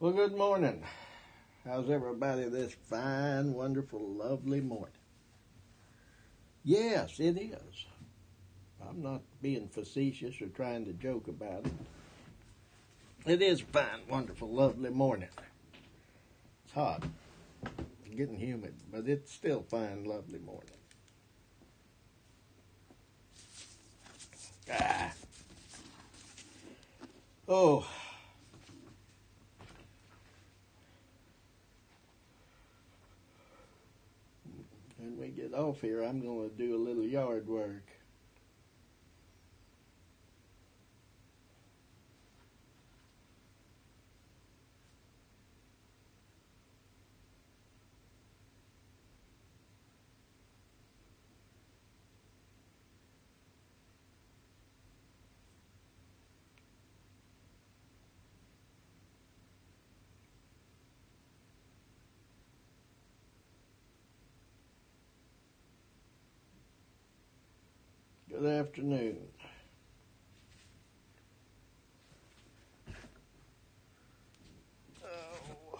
Well, good morning. How's everybody this fine, wonderful, lovely morning? Yes, it is. I'm not being facetious or trying to joke about it. It is a fine, wonderful, lovely morning. It's hot, it's getting humid, but it's still fine, lovely morning. Ah. Oh. When we get off here, I'm going to do a little yard work. Good afternoon. Oh.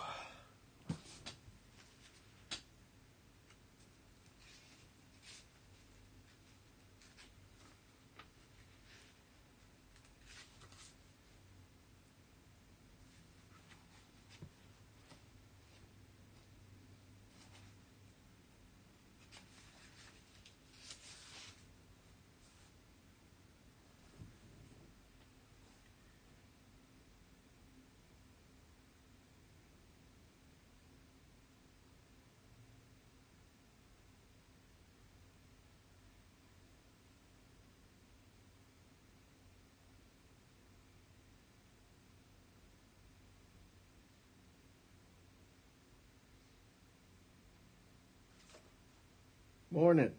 Morning.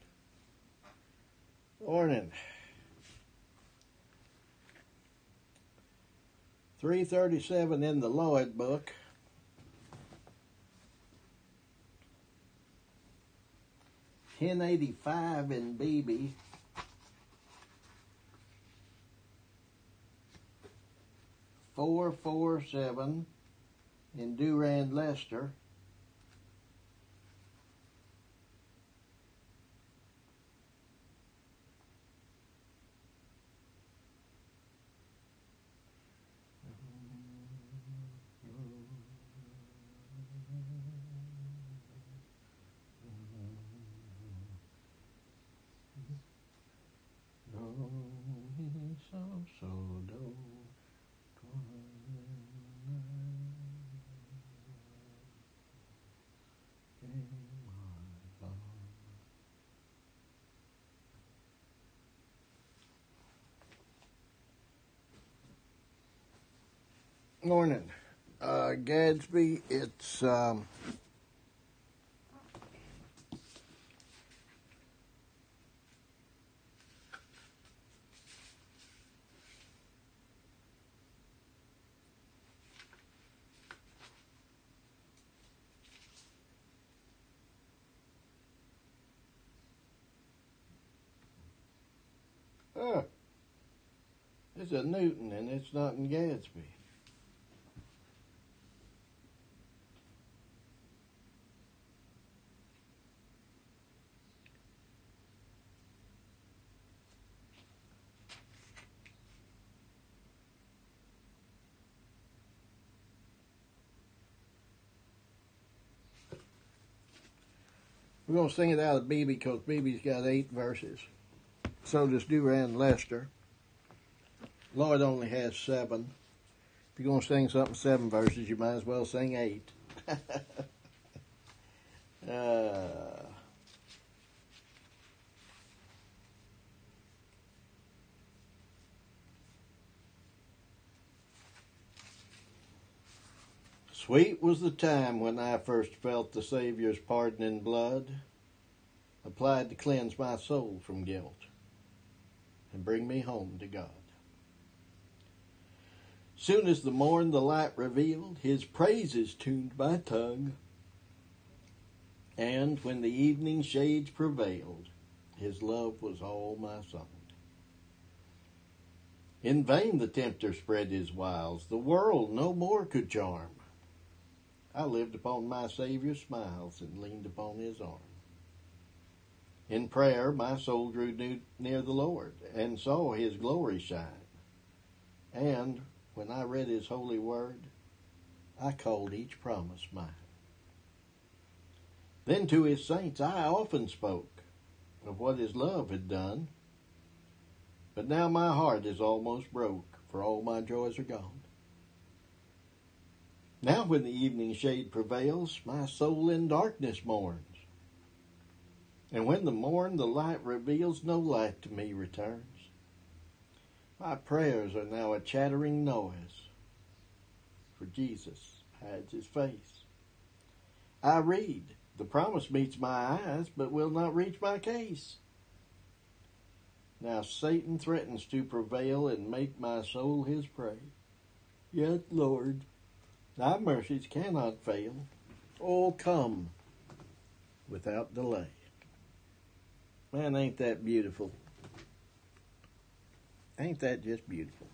Morning. 337 in the Lloyd book. Ten eighty five in BB. Four four seven in Durand Lester. Do, so, so, do, Morning. Uh, Gadsby, it's um, oh, it's a Newton and it's not in Gadsby. We're going to sing it out of Beebe because Beebe's got eight verses. So does Durand Lester. Lloyd only has seven. If you're going to sing something seven verses, you might as well sing eight. uh, Sweet was the time when I first felt the Savior's pardoning blood applied to cleanse my soul from guilt and bring me home to God. Soon as the morn the light revealed, his praises tuned my tongue. And when the evening shades prevailed, his love was all my song. In vain the tempter spread his wiles, the world no more could charm. I lived upon my Savior's smiles and leaned upon his arm. In prayer, my soul drew near the Lord and saw his glory shine. And when I read his holy word, I called each promise mine. Then to his saints I often spoke of what his love had done. But now my heart is almost broke, for all my joys are gone. Now when the evening shade prevails, my soul in darkness mourns. And when the morn the light reveals, no light to me returns. My prayers are now a chattering noise, for Jesus hides his face. I read, the promise meets my eyes, but will not reach my case. Now Satan threatens to prevail and make my soul his prey. Yet, Lord, thy mercies cannot fail. Oh, come without delay. Man, ain't that beautiful? Ain't that just beautiful?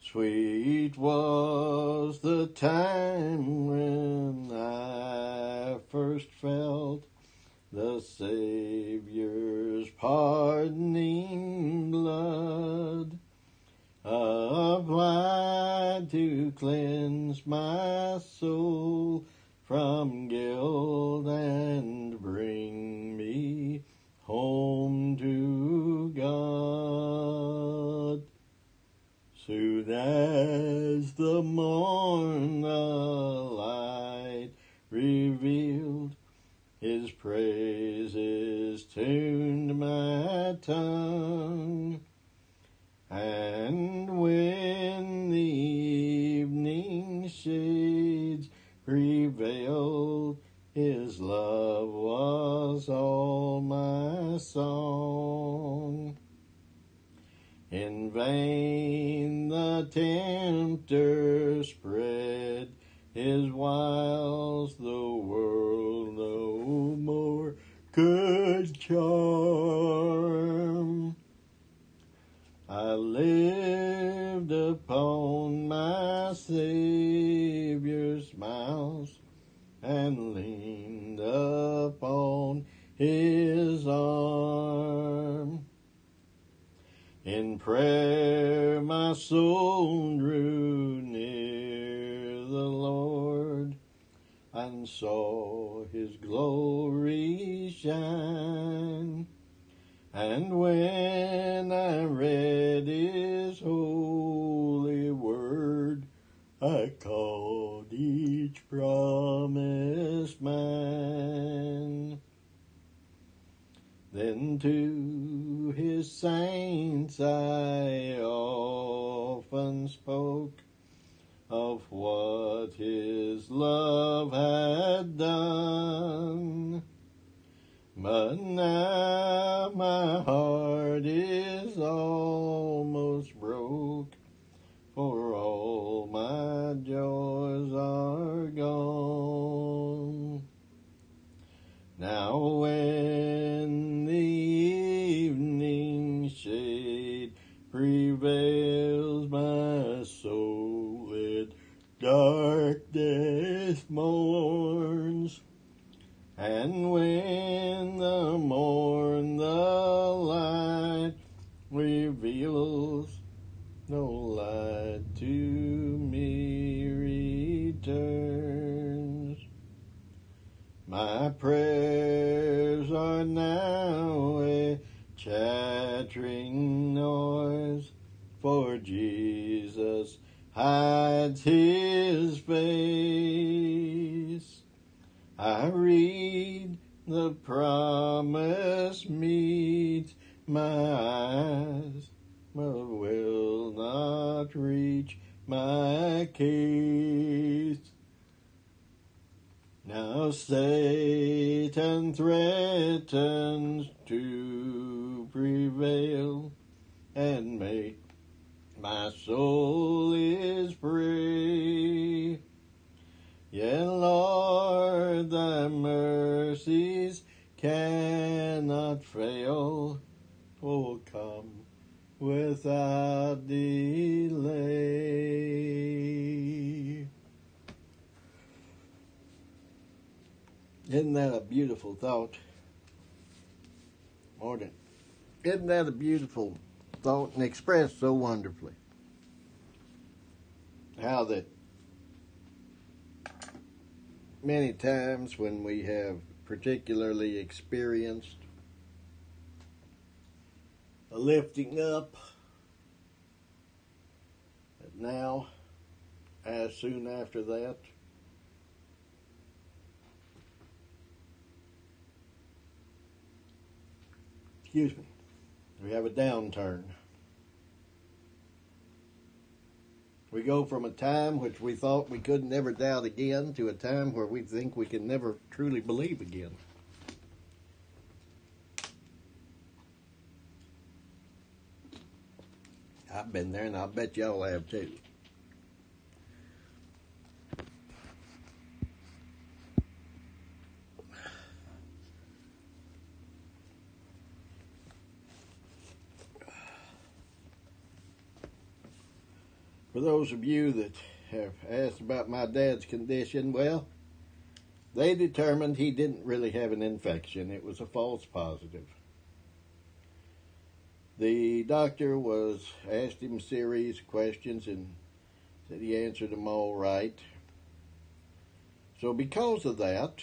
Sweet was the time when I first felt the Savior's pardoning blood applied to cleanse my soul from guilt and bring me home to God. Soon as the morn the light revealed, His praises tuned my tongue. And when the evening shades prevailed. His love was all my song. In vain the tempter spread his wiles, the world no more could charm. I read the promise meets my eyes, but will not reach my case. Now Satan threatens to prevail and make my soul is free. Yet, Lord, thy mercies cannot fail. Oh, come without delay. Isn't that a beautiful thought? Morning. Isn't that a beautiful thought and expressed so wonderfully? How that many times when we have particularly experienced a lifting up, that now, as soon after that, excuse me, we have a downturn. We go from a time which we thought we could never doubt again to a time where we think we can never truly believe again. I've been there and I'll bet y'all have too. For those of you that have asked about my dad's condition, well, they determined he didn't really have an infection. It was a false positive. The doctor was asked him series of questions and said he answered them all right. So because of that,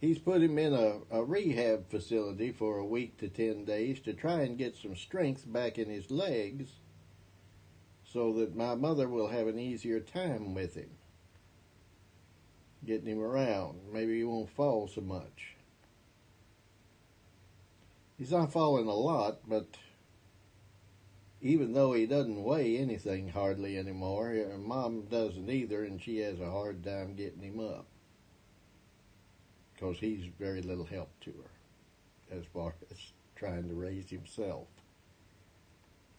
he's put him in a, a rehab facility for a week to ten days to try and get some strength back in his legs so that my mother will have an easier time with him, getting him around. Maybe he won't fall so much. He's not falling a lot, but even though he doesn't weigh anything hardly anymore, uh, mom doesn't either, and she has a hard time getting him up because he's very little help to her as far as trying to raise himself.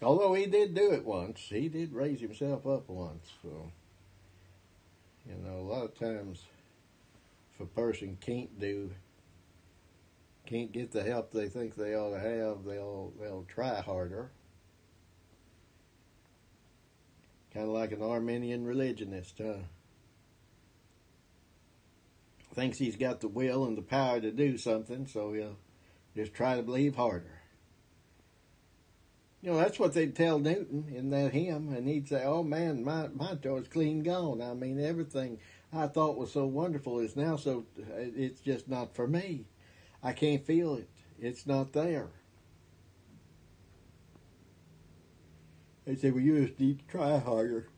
Although he did do it once, he did raise himself up once. So, you know, a lot of times, if a person can't do, can't get the help they think they ought to have, they'll they'll try harder. Kind of like an Arminian religionist, huh? Thinks he's got the will and the power to do something, so he'll just try to believe harder. You know, that's what they'd tell Newton in that hymn, and he'd say, "Oh man, my my joy's clean gone. I mean, everything I thought was so wonderful is now so. Uh, it's just not for me. I can't feel it. It's not there." They say, "Well, you just need to try harder.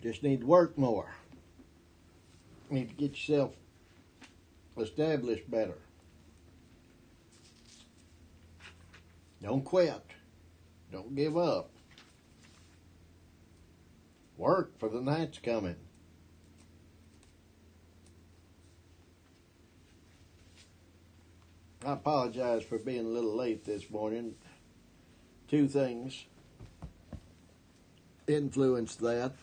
Just need to work more. need to get yourself established better." Don't quit. Don't give up. Work for the night's coming. I apologize for being a little late this morning. Two things influenced that.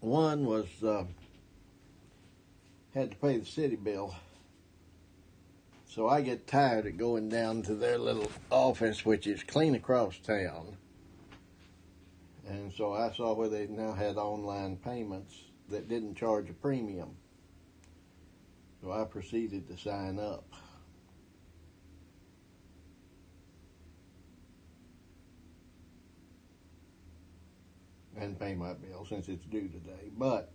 One was uh, had to pay the city bill. So I get tired of going down to their little office, which is clean across town. And so I saw where they now had online payments that didn't charge a premium. So I proceeded to sign up. And pay my bill since it's due today. But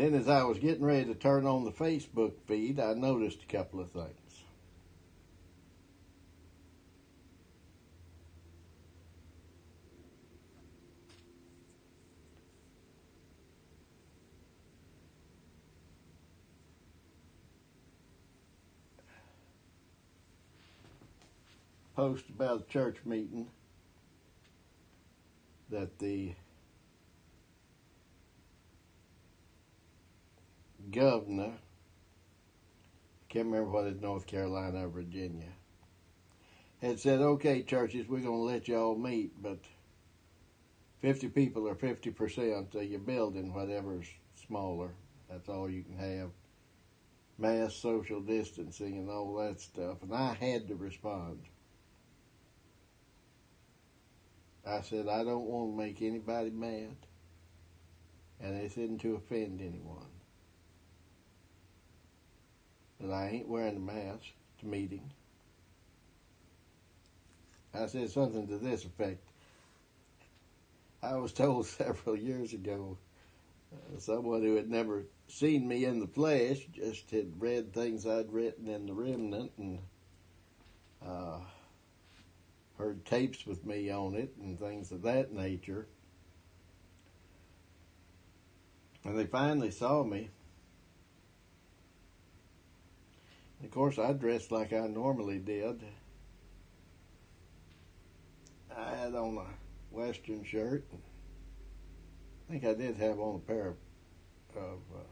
then, as I was getting ready to turn on the Facebook feed, I noticed a couple of things. Post about a church meeting that the governor, can't remember whether it's North Carolina or Virginia, had said, okay, churches, we're going to let y'all meet, but 50 people or 50% of your building, whatever's smaller, that's all you can have. Mass social distancing and all that stuff. And I had to respond. I said, I don't want to make anybody mad. and it's isn't to offend anyone. That I ain't wearing a mask to meeting. I said something to this effect. I was told several years ago, uh, someone who had never seen me in the flesh just had read things I'd written in the remnant and uh, heard tapes with me on it and things of that nature. And they finally saw me. And of course, I dressed like I normally did. I had on a western shirt. I think I did have on a pair of, of uh,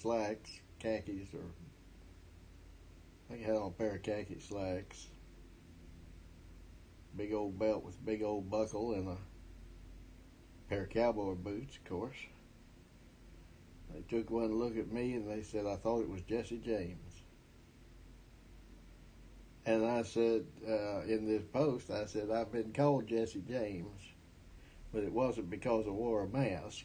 slacks, khakis, or I think I had on a pair of khaki slacks. Big old belt with big old buckle and a pair of cowboy boots, of course. They took one look at me and they said I thought it was Jesse James. And I said uh, in this post, I said I've been called Jesse James, but it wasn't because I wore a mask.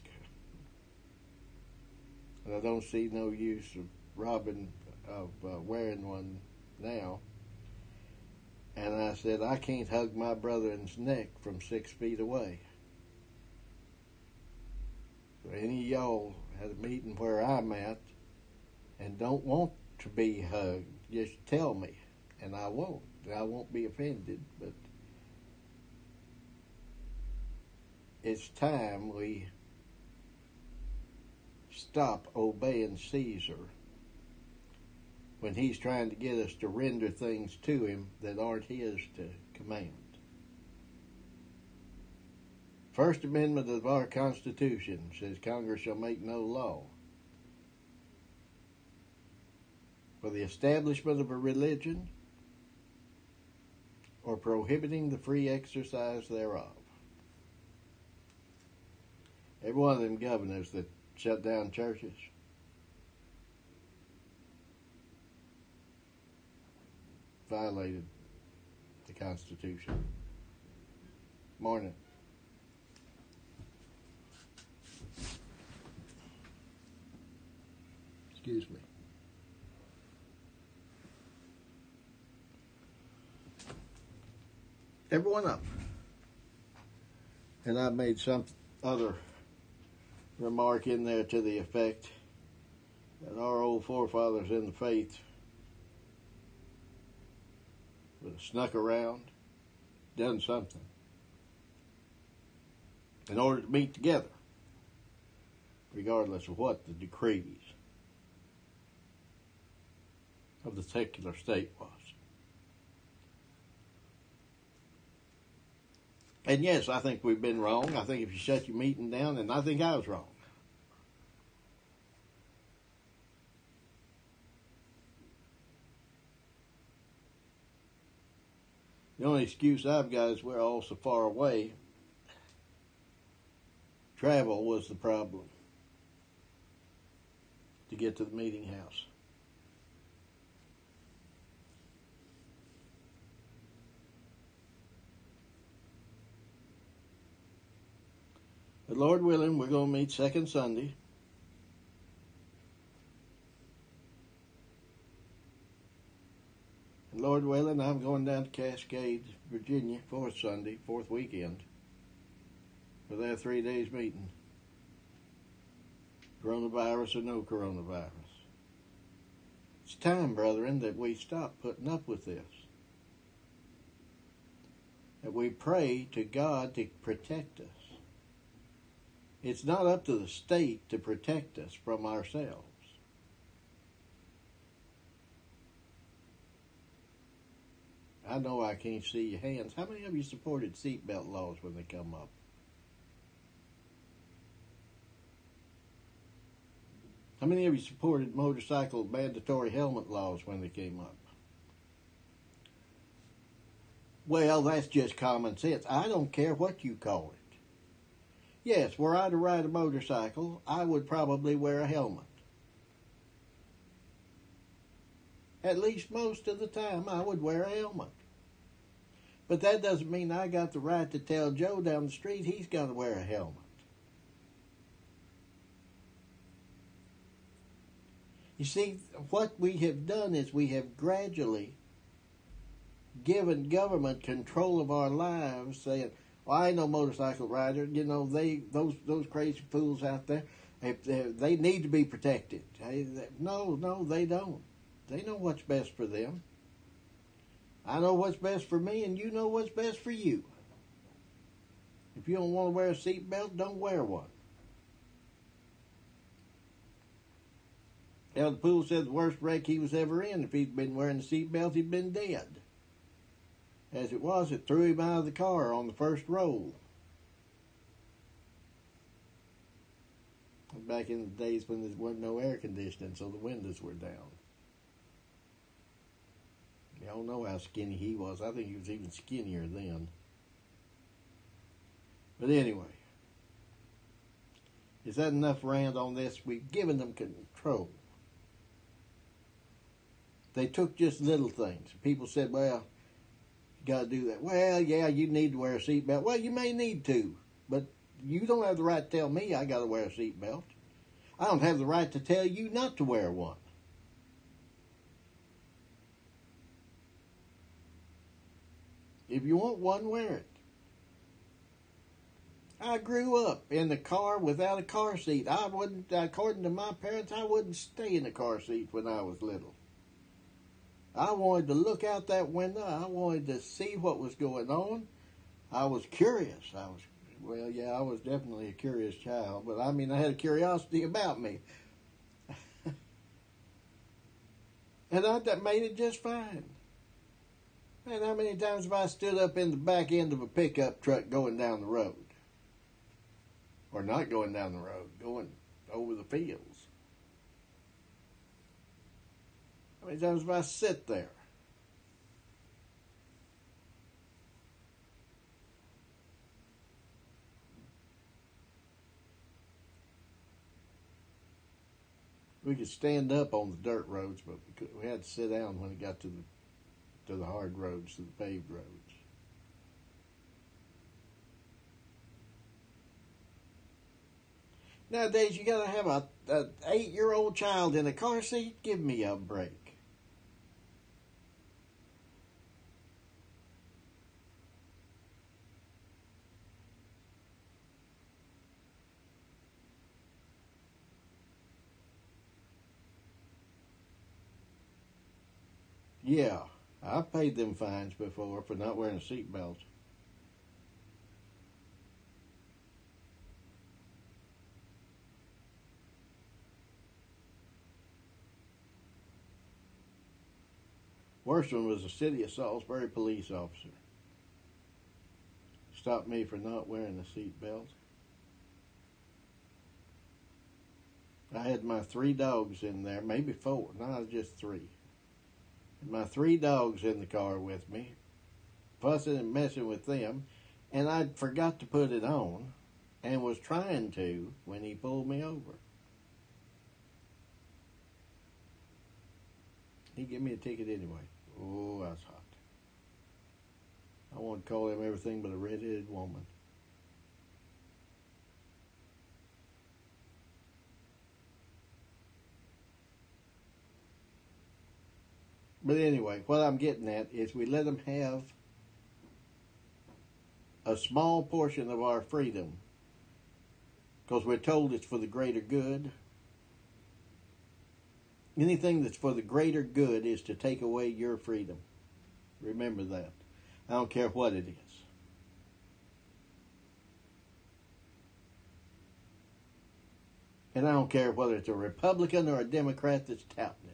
And I don't see no use of robbing of uh, wearing one now. And I said I can't hug my brother's neck from six feet away. So any of y'all at a meeting where I'm at and don't want to be hugged, just tell me, and I won't. I won't be offended, but it's time we stop obeying Caesar when he's trying to get us to render things to him that aren't his to command. First Amendment of our Constitution says Congress shall make no law for the establishment of a religion or prohibiting the free exercise thereof. Every one of them governors that shut down churches violated the Constitution. Morning. Excuse me. Every one of them. And I made some other remark in there to the effect that our old forefathers in the faith would have snuck around, done something in order to meet together, regardless of what the decrees of the secular state was. And yes, I think we've been wrong. I think if you shut your meeting down, and I think I was wrong. The only excuse I've got is we're all so far away. Travel was the problem to get to the meeting house. But Lord willing, we're going to meet second Sunday. And Lord willing, I'm going down to Cascade, Virginia, fourth Sunday, fourth weekend, for their three days meeting. Coronavirus or no coronavirus. It's time, brethren, that we stop putting up with this. That we pray to God to protect us. It's not up to the state to protect us from ourselves. I know I can't see your hands. How many of you supported seatbelt laws when they come up? How many of you supported motorcycle mandatory helmet laws when they came up? Well, that's just common sense. I don't care what you call it. Yes, were I to ride a motorcycle, I would probably wear a helmet. At least most of the time, I would wear a helmet. But that doesn't mean I got the right to tell Joe down the street he's got to wear a helmet. You see, what we have done is we have gradually given government control of our lives, saying, well, "I no motorcycle rider." You know, they those those crazy fools out there, if they, they need to be protected. Hey, they- No, no, they don't. They know what's best for them. I know what's best for me, and you know what's best for you. If you don't want to wear a seatbelt, don't wear one. El Pool said the worst wreck he was ever in, if he'd been wearing a seatbelt, he'd been dead. As it was, it threw him out of the car on the first roll. Back in the days when there wasn't no air conditioning, so the windows were down. Y'all know how skinny he was. I think he was even skinnier then. But anyway, is that enough rant on this? We've given them control. They took just little things. People said, well, you got to do that. Well, yeah, you need to wear a seatbelt. Well, you may need to, but you don't have the right to tell me I got to wear a seatbelt. I don't have the right to tell you not to wear one. If you want one, wear it. I grew up in the car without a car seat. I wouldn't, according to my parents, I wouldn't stay in the car seat when I was little. I wanted to look out that window. I wanted to see what was going on. I was curious. I was, well, yeah, I was definitely a curious child, but I mean, I had a curiosity about me. and I, that made it just fine. And how many times have I stood up in the back end of a pickup truck going down the road? Or not going down the road, going over the fields? How many times have I sit there? We could stand up on the dirt roads, but we, could, we had to sit down when it got to the to the hard roads, to the paved roads. Nowadays, you got to have a, a eight year old child in a car seat. Give me a break. Yeah, I've paid them fines before for not wearing a seatbelt. Worst one was a city of Salisbury police officer. Stopped me for not wearing a seatbelt. I had my three dogs in there, maybe four, no, just three. My three dogs in the car with me, fussing and messing with them, and I forgot to put it on and was trying to when he pulled me over. He gave me a ticket anyway. Oh, that's hot. I want to call him everything but a red-headed woman. But anyway, what I'm getting at is we let them have a small portion of our freedom because we're told it's for the greater good. Anything that's for the greater good is to take away your freedom. Remember that. I don't care what it is. And I don't care whether it's a Republican or a Democrat that's touting it,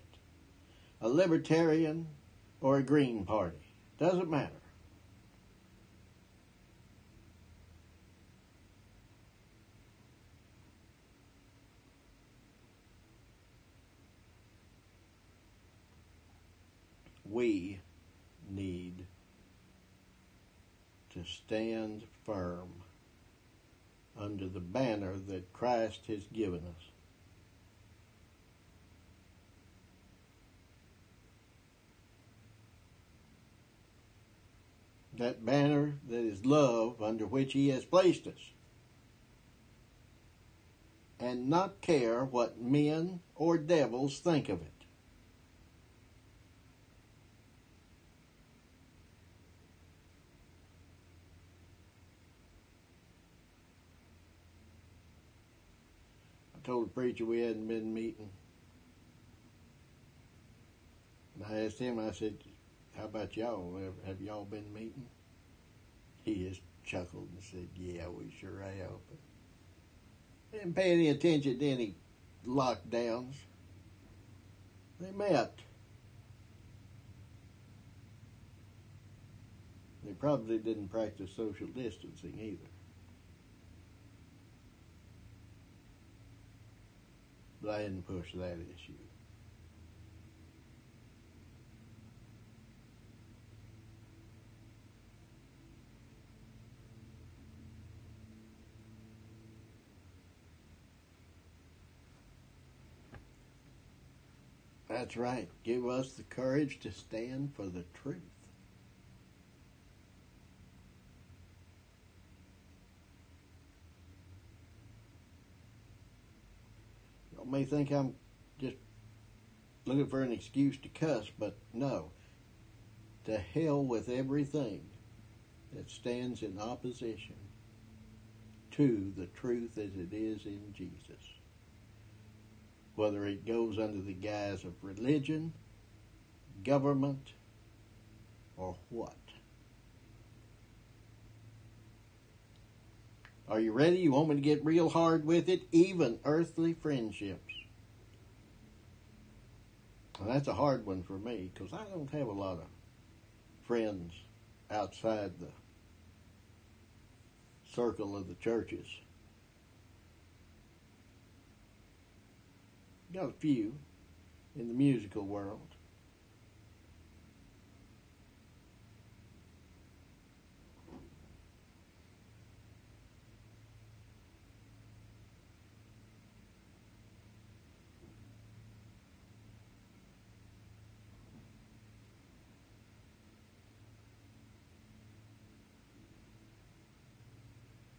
a Libertarian or a Green Party. Doesn't matter. we need to stand firm under the banner that Christ has given us. That banner that is love under which He has placed us. and not care what men or devils think of it. I told the preacher we hadn't been meeting. And I asked him, I said, How about y'all? Have- y'all been meeting? He just chuckled and said, Yeah, we sure have. Didn't pay any attention to any lockdowns. They met. They probably didn't practice social distancing either. But I didn't push that issue. That's right. Give us the courage to stand for the truth. Y'all may think I'm just looking for an excuse to cuss, but no. To hell with everything that stands in opposition to the truth as it is in Jesus whether it goes under the guise of religion, government, or what. Are you ready? You want me to get real hard with it? Even earthly friendships. That's a hard one for me because I don't have a lot of friends outside the circle of the churches. Got a few in the musical world.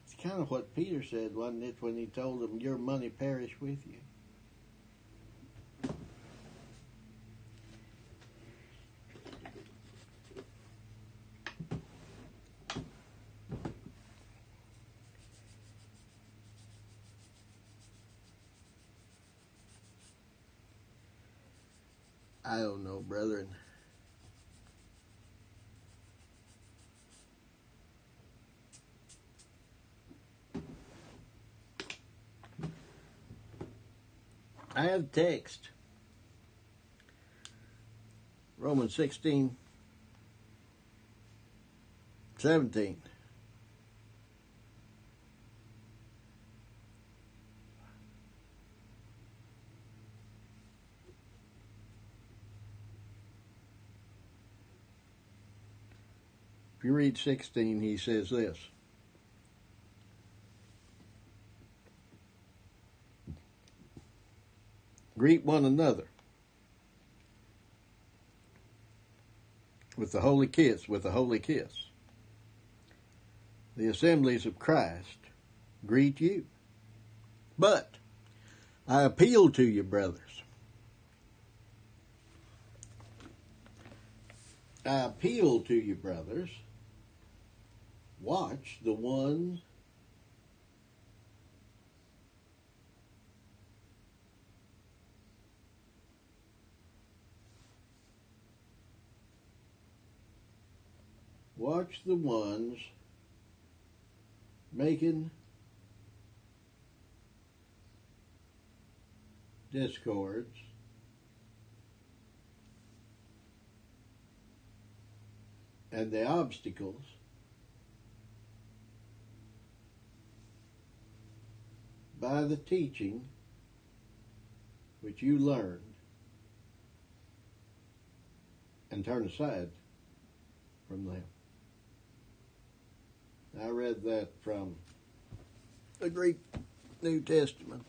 It's kind of what Peter said, wasn't it, when he told them, Your money perish with you. I don't know, brethren. I have text. Romans 16, 17. You read 16, he says this. Greet one another with the holy kiss, with a holy kiss. The assemblies of Christ greet you. But I appeal to you, brothers. I appeal to you, brothers. Watch the ones watch the ones making discords. And the obstacles by the teaching which you learned and turn aside from them. I read that from the Greek New Testament.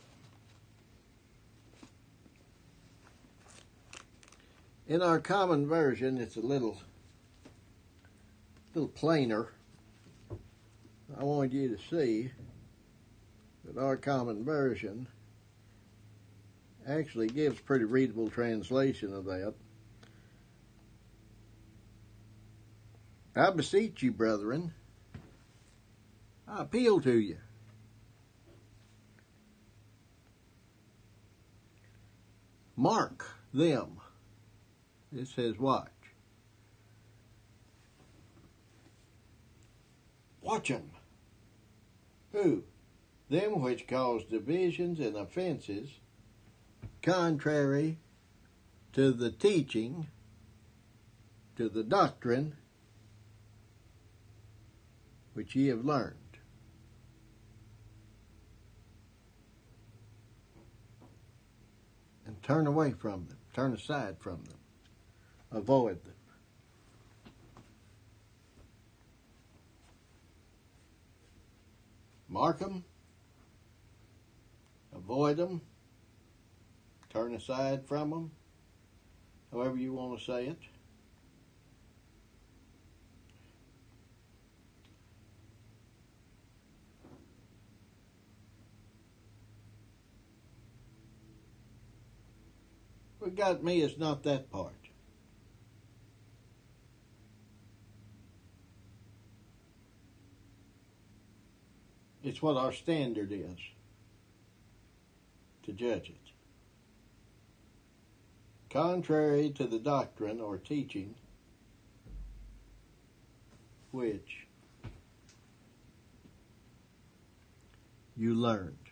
In our common version, it's a little, little plainer. I wanted you to see that our common version actually gives pretty readable translation of that. I beseech you, brethren, I appeal to you. Mark them. It says, watch. Watch them. Who? Them which cause divisions and offenses contrary to the teaching, to the doctrine which ye have learned. And turn away from them, turn aside from them, avoid them. Mark them, avoid them, turn aside from them, however you want to say it. What got me is not that part. It's what our standard is to judge it. Contrary to the doctrine or teaching which you learned.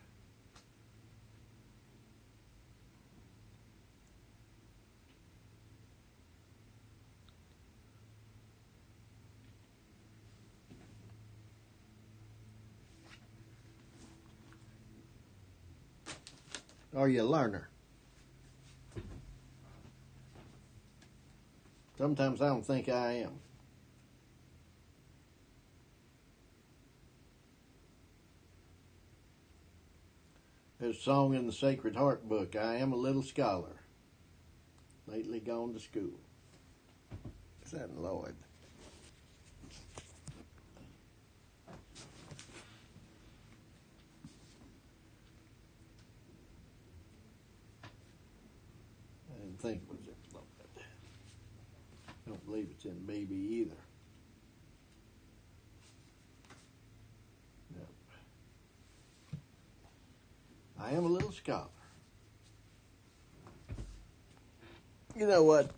Are you a learner? Sometimes I don't think I am. There's a song in the Sacred Harp book I am a little scholar, lately gone to school. Is that Lloyd? I didn't think it was. I don't believe it's in Beebe either. I am a little scholar. You know what?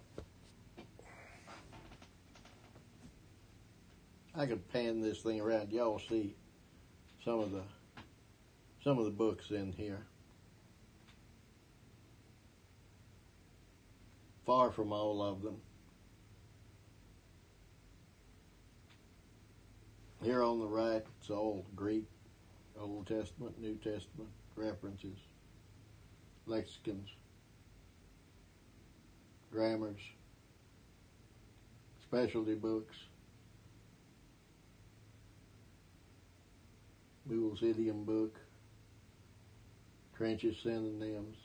I could pan this thing around. Y'all see some of the some of the books in here. Far from all of them. Here on the right, it's all Greek, Old Testament, New Testament references, lexicons, grammars, specialty books, Moule's idiom book, Trench's synonyms,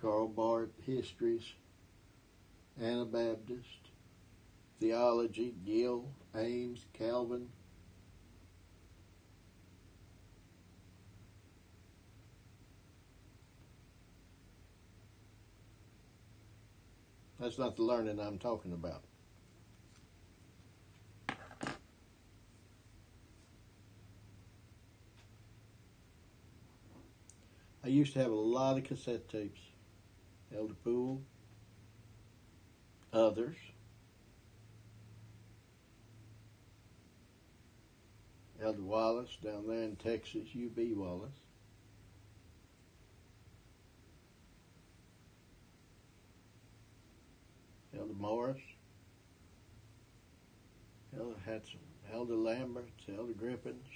Karl Barth histories, Anabaptist, theology, Gill, Ames, Calvin. That's not the learning I'm talking about. I used to have a lot of cassette tapes. Elder Poole, others. Elder Wallace down there in Texas, UB Wallace. Elder Morris. Elder had some Elder Lamberts, Elder Griffins.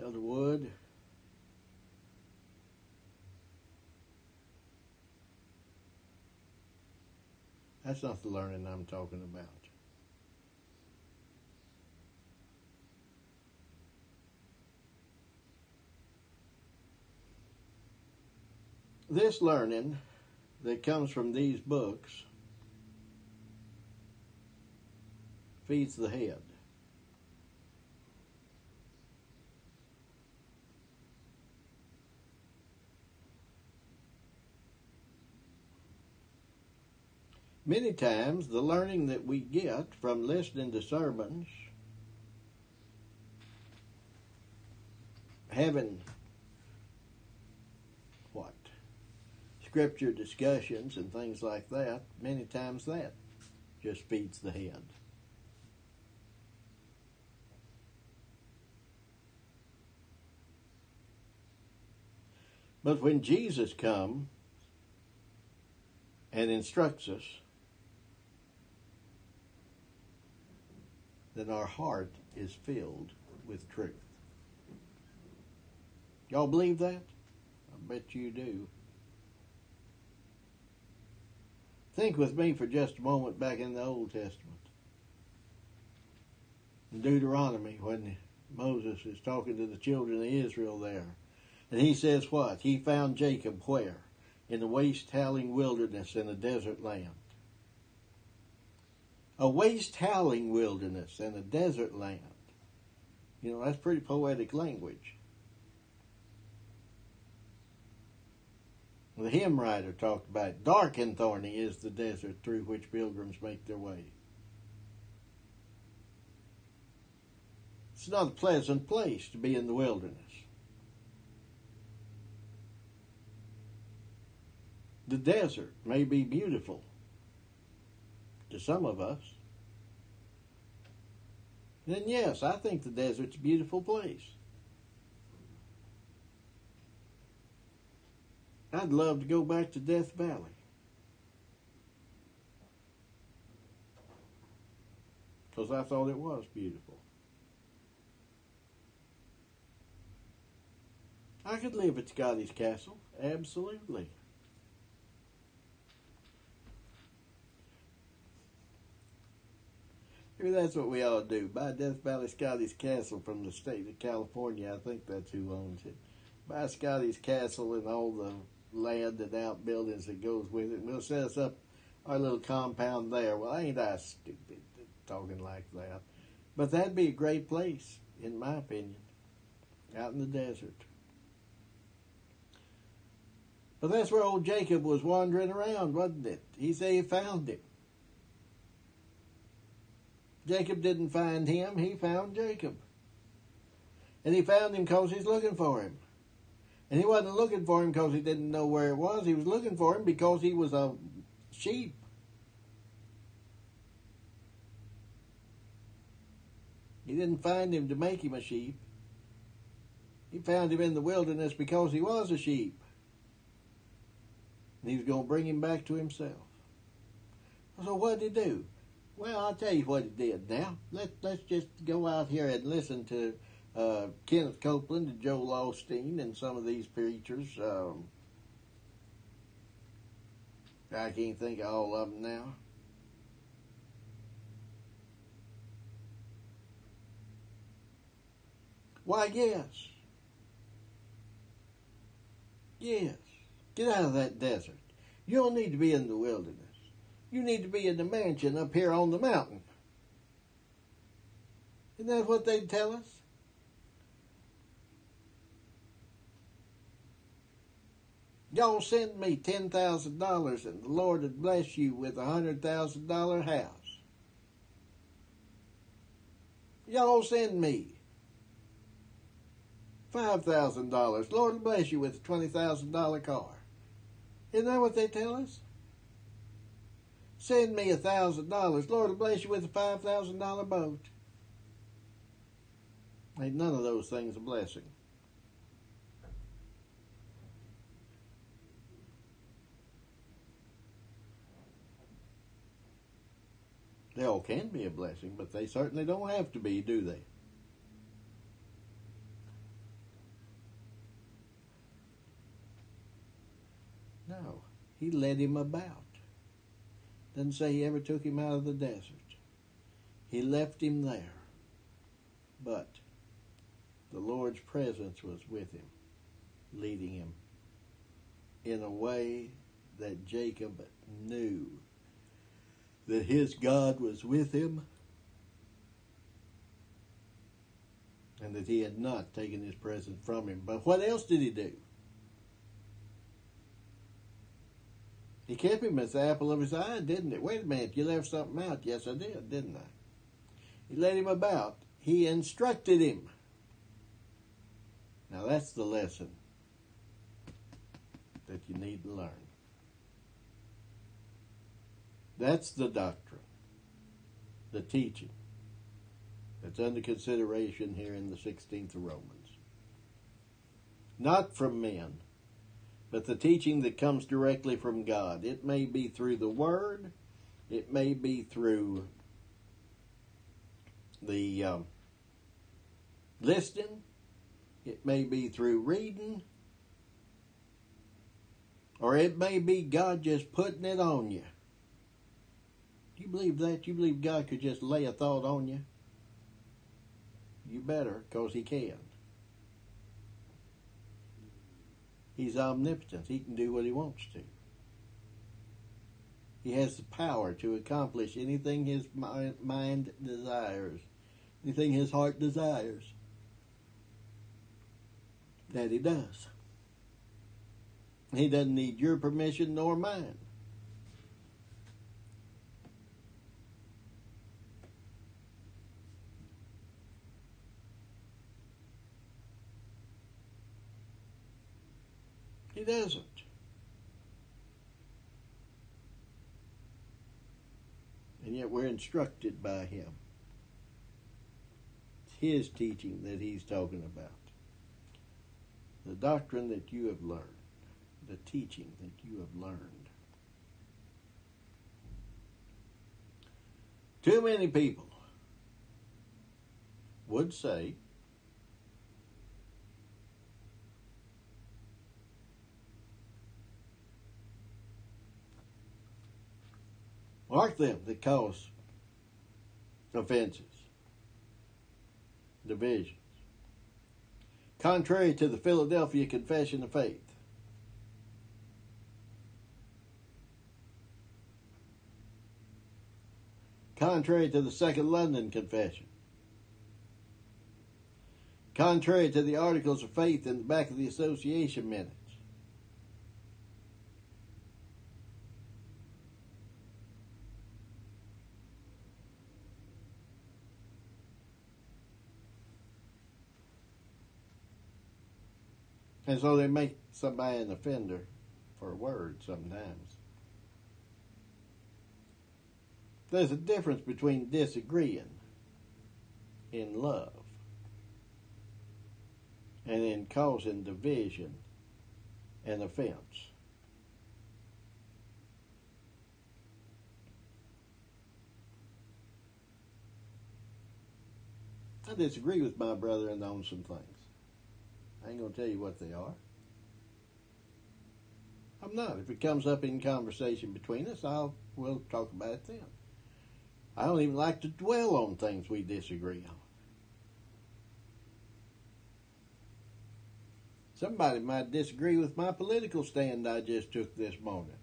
Elder Wood. That's not the learning I'm talking about. This learning that comes from these books feeds the head. Many times, the learning that we get from listening to sermons, having what? Scripture discussions and things like that, many times that just feeds the head. But when Jesus comes and instructs us, then our heart is filled with truth. Y'all believe that? I bet you do. Think with me for just a moment back in the Old Testament. In Deuteronomy, when Moses is talking to the children of Israel there, and he says what? He found Jacob where? In the waste howling wilderness in a desert land. A waste howling wilderness and a desert land. You know, that's pretty poetic language. The hymn writer talked about it. Dark and thorny is the desert through which pilgrims make their way. It's not a pleasant place to be in the wilderness. The desert may be beautiful to some of us. Then, yes, I think the desert's a beautiful place. I'd love to go back to Death Valley. Because I thought it was beautiful. I could live at Scotty's Castle, absolutely. Maybe that's what we ought to do. Buy Death Valley Scotty's Castle from the state of California. I think that's who owns it. Buy Scotty's Castle and all the land and outbuildings that goes with it. We'll set us up our little compound there. Well, ain't I stupid talking like that? But that'd be a great place, in my opinion, out in the desert. But that's where old Jacob was wandering around, wasn't it? He said he found him. Jacob didn't find him, he found Jacob. And he found him because he's looking for him. And he wasn't looking for him because he didn't know where it was. He was looking for him because he was a sheep. He didn't find him to make him a sheep. He found him in the wilderness because he was a sheep. And he was going to bring him back to himself. So what did he do? Well, I'll tell you what it did now. Let, let's just go out here and listen to uh, Kenneth Copeland and Joel Osteen and some of these preachers. Um, I can't think of all of them now. Why, yes. Yes. Get out of that desert. You don't need to be in the wilderness. You need to be in the mansion up here on the mountain. Isn't that what they'd tell us? Y'all send me ten thousand dollars and the Lord would bless you with a hundred thousand dollar house. Y'all send me five thousand dollars. Lord will bless you with a twenty thousand dollar car. Isn't that what they tell us? Send me a thousand dollars. Lord bless you with a five thousand dollar boat. Ain't none of those things a blessing. They all can be a blessing, but they certainly don't have to be, do they? No. He led him about. Doesn't say he ever took him out of the desert. He left him there. But the Lord's presence was with him, leading him in a way that Jacob knew that his God was with him and that he had not taken his presence from him. But what else did he do? He kept him as the apple of his eye, didn't it? Wait a minute, you left something out. Yes, I did, didn't I? He led him about. He instructed him. Now that's the lesson that you need to learn. That's the doctrine, the teaching that's under consideration here in the 16th of Romans. Not from men, but the teaching that comes directly from God. It may be through the Word, it may be through the um, listening, it may be through reading, or it may be God just putting it on you. Do you believe that? You believe God could just lay a thought on you? You better, because He can. He's omnipotent. He can do what He wants to. He has the power to accomplish anything His mind desires, anything His heart desires. That He does. He doesn't need your permission nor mine. Doesn't. And yet we're instructed by him. It's his teaching that he's talking about. The doctrine that you have learned, the teaching that you have learned. Too many people would say, Mark them that cause offenses, divisions, contrary to the Philadelphia Confession of Faith. Contrary to the Second London Confession. Contrary to the Articles of Faith in the back of the Association Minutes. And so they make somebody an offender for a word sometimes. There's a difference between disagreeing in love and in causing division and offense. I disagree with my brother on some things. I ain't going to tell you what they are. I'm not. If it comes up in conversation between us, I'll we'll talk about it then. I don't even like to dwell on things we disagree on. Somebody might disagree with my political stand I just took this morning,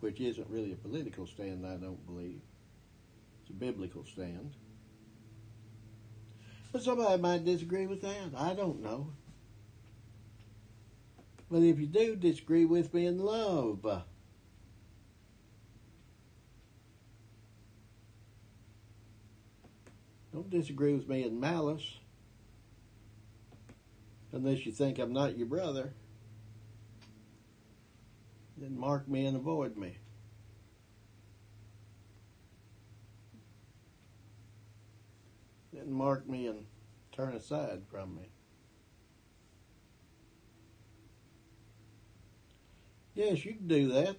which isn't really a political stand, I don't believe. It's a biblical stand. But somebody might disagree with that. I don't know. But if you do disagree with me in love, don't disagree with me in malice unless you think I'm not your brother. Then mark me and avoid me. Then mark me and turn aside from me. Yes, you can do that.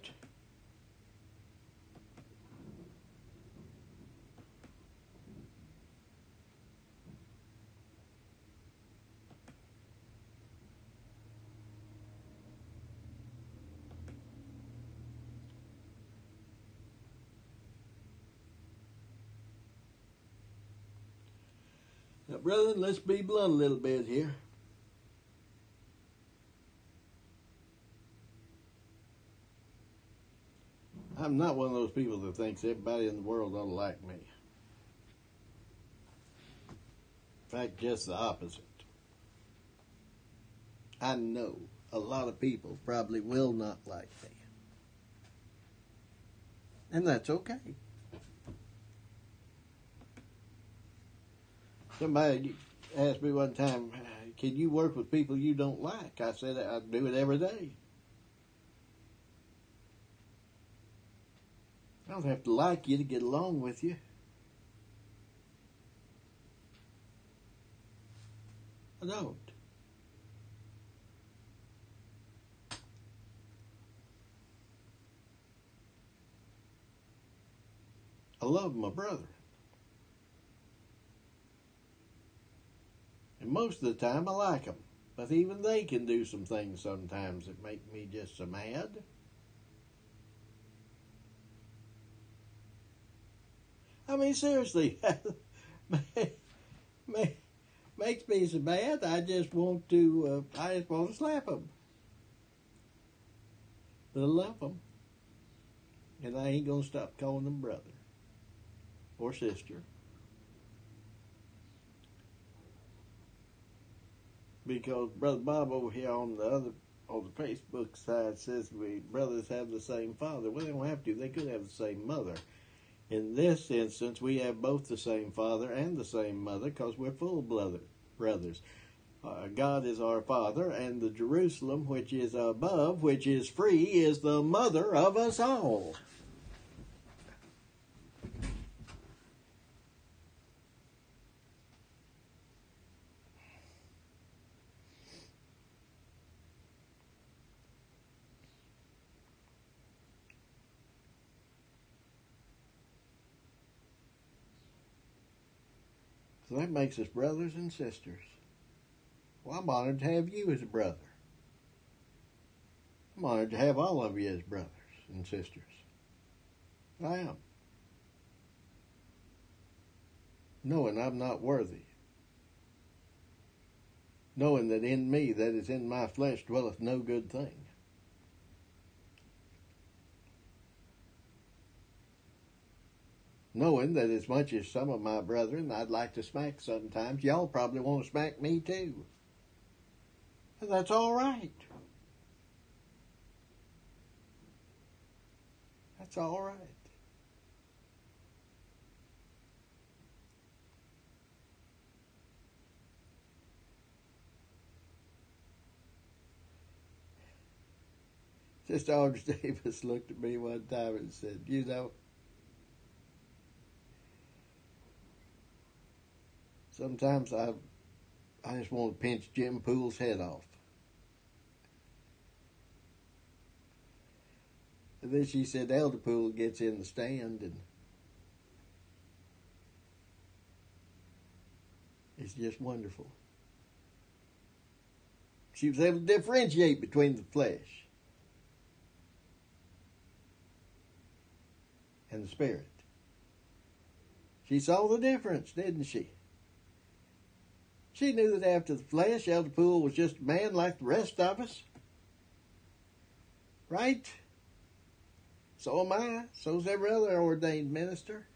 Now, brother, let's be blunt a little bit here. I'm not one of those people that thinks everybody in the world to like me. In fact, just the opposite. I know a lot of people probably will not like me. And that's okay. Somebody asked me one time, can you work with people you don't like? I said, I do it every day. I don't have to like you to get along with you. I don't. I love my brother. And most of the time I like them. But even they can do some things sometimes that make me just so mad. I mean, seriously, makes me so mad. I just want to. Uh, I just want to slap them. But I love them, and I ain't gonna stop calling them brother or sister. Because Brother Bob over here on the other on the Facebook side says we brothers have the same father. Well, they don't have to. They could have the same mother. In this instance, we have both the same father and the same mother because we're full blood brothers. Uh, God is our Father, and the Jerusalem which is above, which is free, is the mother of us all. That makes us brothers and sisters. Well, I'm honored to have you as a brother. I'm honored to have all of you as brothers and sisters. I am. Knowing I'm not worthy. Knowing that in me, that is in my flesh, dwelleth no good thing. Knowing that as much as some of my brethren I'd like to smack sometimes, y'all probably want to smack me too. And that's all right. That's all right. Sister Audrey Davis looked at me one time and said, You know, Sometimes I, I just want to pinch Jim Poole's head off. And then she said Elder Poole gets in the stand and it's just wonderful. She was able to differentiate between the flesh and the spirit. She saw the difference, didn't she? She knew that after the flesh, Elder Poole was just a man like the rest of us. Right? So am I. So's every other ordained minister.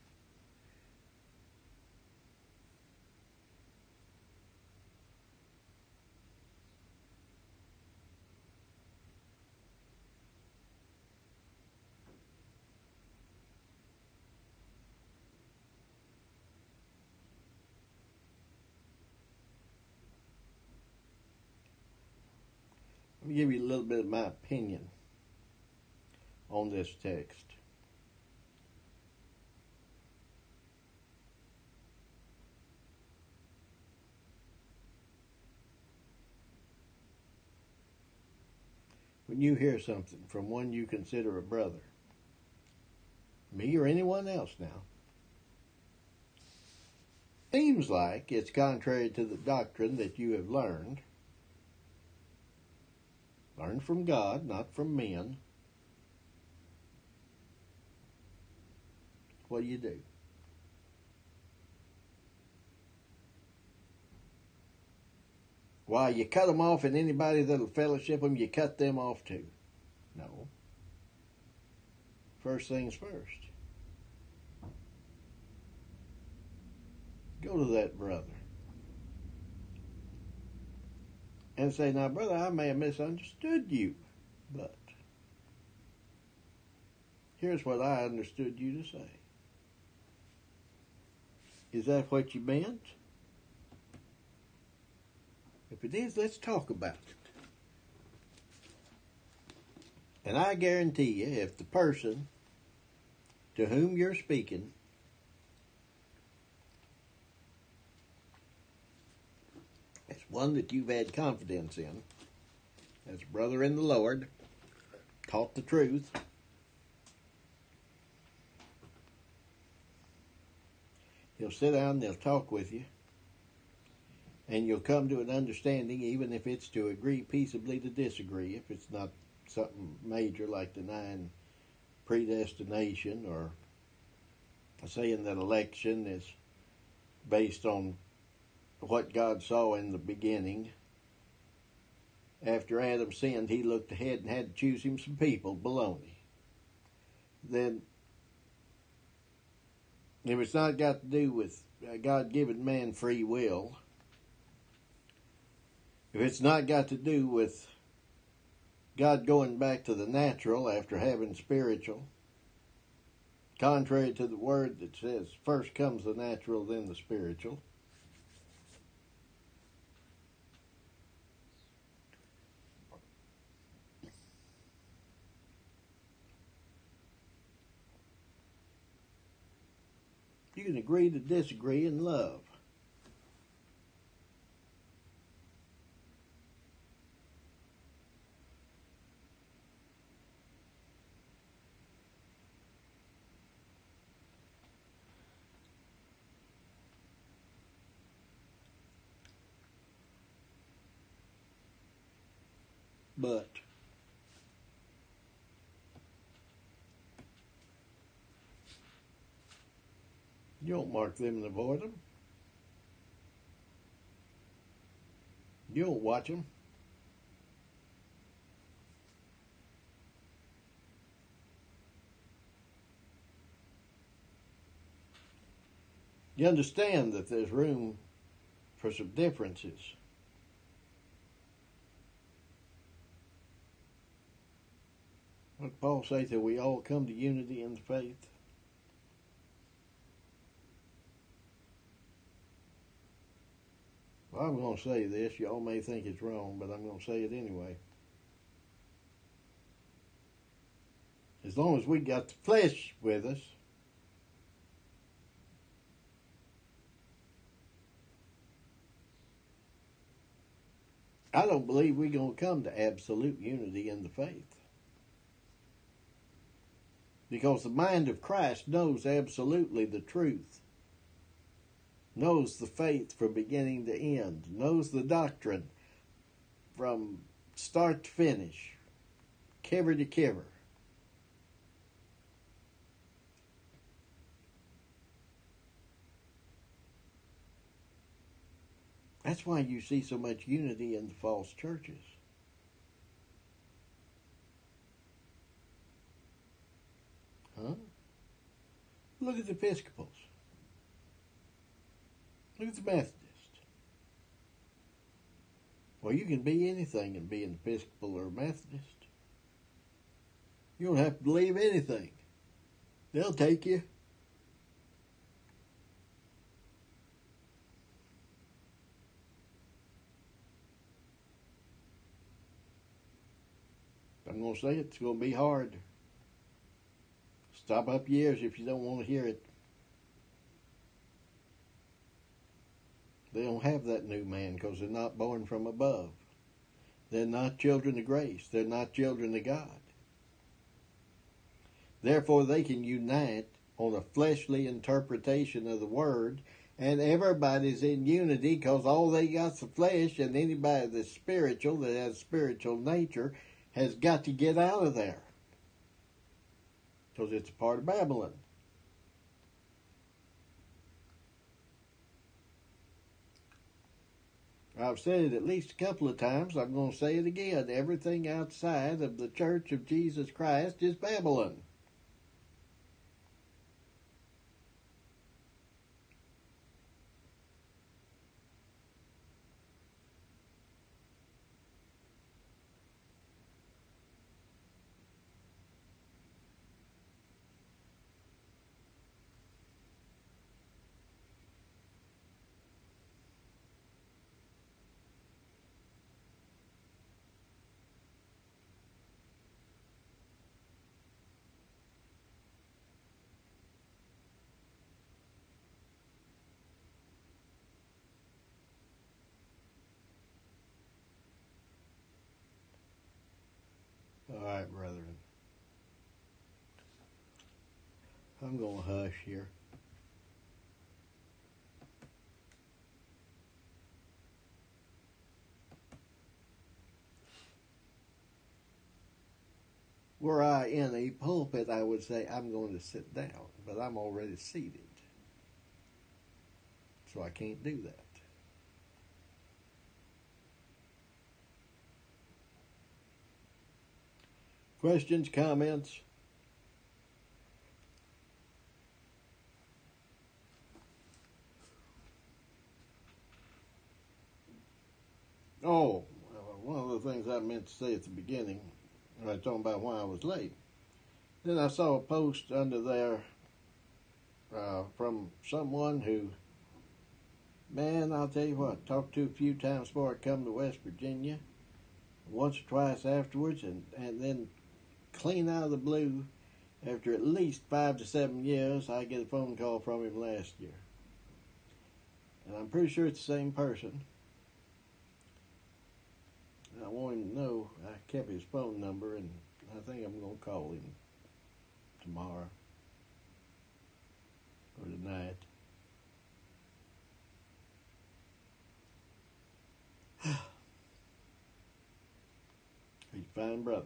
Let me give you a little bit of my opinion on this text. When you hear something from one you consider a brother, me or anyone else now, seems like it's contrary to the doctrine that you have learned Learn from God, not from men. What do you do? Why, you cut them off, and anybody that'll fellowship them, you cut them off too. No. First things first. Go to that brother. And say, Now, brother, I may have misunderstood you, but Here's what I understood you to say. Is that what you meant? If it is, let's talk about it. And I guarantee you, if the person to whom you're speaking one that you've had confidence in, as a brother in the Lord, taught the truth, he'll sit down and they'll talk with you and you'll come to an understanding, even if it's to agree peaceably to disagree, if it's not something major like denying predestination or saying that election is based on what God saw in the beginning. After Adam sinned, he looked ahead and had to choose him some people. Baloney. Then, if it's not got to do with uh, God giving man free will, if it's not got to do with God going back to the natural after having spiritual, contrary to the word that says first comes the natural, then the spiritual. Can agree to disagree in love. But don't mark them and avoid them. You don't watch them. You understand that there's room for some differences. What Paul says that we all come to unity in the faith. I'm going to say this. Y'all may think it's wrong, but I'm going to say it anyway. As long as we got the flesh with us, I don't believe we're going to come to absolute unity in the faith. Because the mind of Christ knows absolutely the truth, knows the faith from beginning to end, knows the doctrine from start to finish, cover to cover. That's why you see so much unity in the false churches. Huh? Look at the Episcopals. At the Methodists. Well, you can be anything and be an Episcopal or Methodist. You don't have to believe anything. They'll take you. I'm going to say it, it's going to be hard. Stop up years if you don't want to hear it. They don't have that new man because they're not born from above. They're not children of grace. They're not children of God. Therefore, they can unite on a fleshly interpretation of the word, and everybody's in unity because all they got's the flesh, and anybody that's spiritual, that has spiritual nature, has got to get out of there because it's a part of Babylon. I've said it at least a couple of times. I'm going to say it again. Everything outside of the Church of Jesus Christ is Babylon. I'm going to hush here. Were I in a pulpit, I would say I'm going to sit down, but I'm already seated. So I can't do that. Questions, comments? Oh, one of the things I meant to say at the beginning, when I was talking about why I was late. Then I saw a post under there uh, from someone who, man, I'll tell you what, talked to a few times before I come to West Virginia, once or twice afterwards, and, and then clean out of the blue, after at least five to seven years, I get a phone call from him last year. And I'm pretty sure it's the same person. I want him to know I kept his phone number, and I think I'm going to call him tomorrow or tonight. He's a fine brother.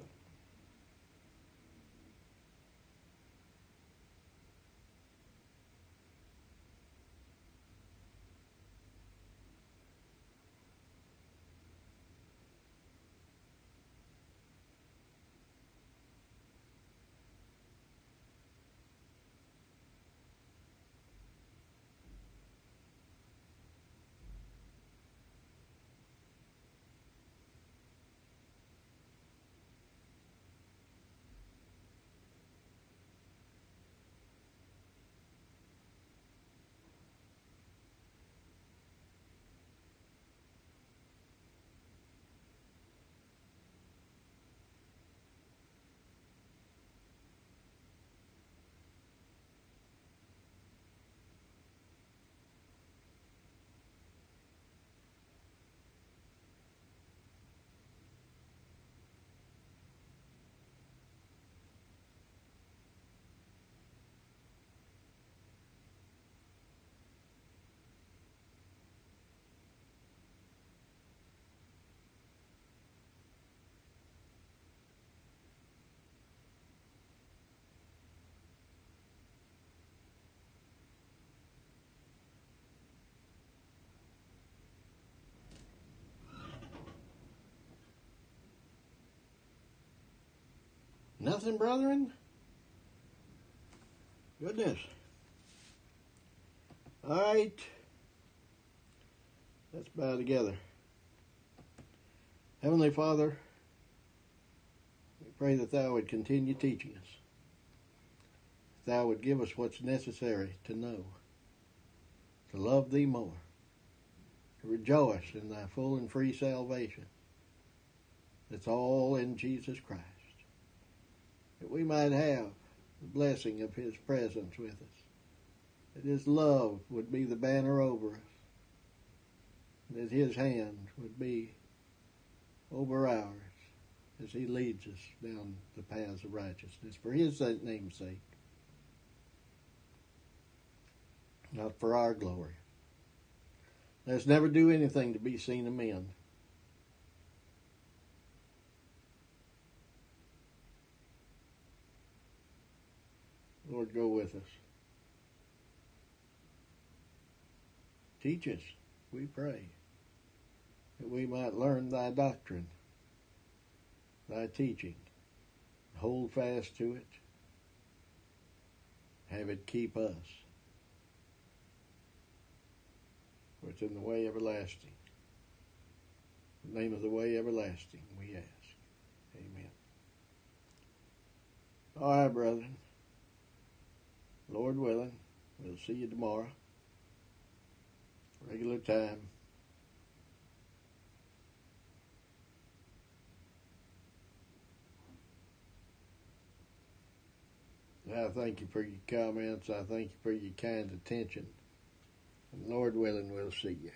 Nothing, brethren? Goodness. All right. Let's bow together. Heavenly Father, we pray that Thou would continue teaching us. Thou would give us what's necessary to know, to love Thee more, to rejoice in Thy full and free salvation. It's all in Jesus Christ that we might have the blessing of His presence with us, that His love would be the banner over us, that His hand would be over ours as He leads us down the paths of righteousness for His name's sake, not for our glory. Let's never do anything to be seen of men. Lord, go with us. Teach us, we pray, that we might learn thy doctrine, thy teaching, hold fast to it, have it keep us. For it's in the way everlasting. In the name of the way everlasting, we ask. Amen. All right, brethren. Lord willing, we'll see you tomorrow. Regular time. I thank you for your comments. I thank you for your kind attention. And Lord willing, we'll see you.